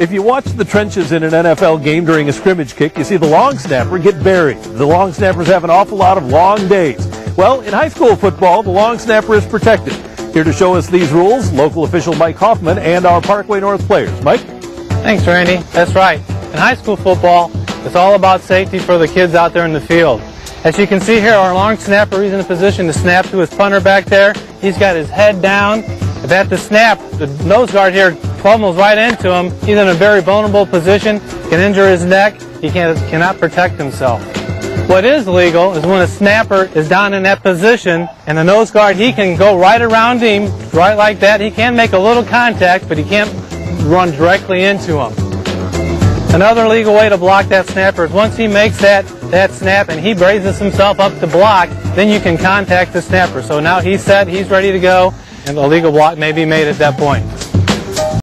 If you watch the trenches in an NFL game during a scrimmage kick, you see the long snapper get buried. The long snappers have an awful lot of long days. Well, in high school football, the long snapper is protected. Here to show us these rules, local official Mike Hoffman and our Parkway North players. Mike? Thanks, Randy. That's right. In high school football, it's all about safety for the kids out there in the field. As you can see here, our long snapper, is in a position to snap to his punter back there. He's got his head down. If at the snap, the nose guard here pummels right into him, he's in a very vulnerable position, can injure his neck, he can, cannot protect himself. What is legal is when a snapper is down in that position and the nose guard, he can go right around him, right like that. He can make a little contact, but he can't run directly into him. Another legal way to block that snapper is once he makes that, that snap and he raises himself up to block, then you can contact the snapper. So now he's set, he's ready to go, and the legal block may be made at that point.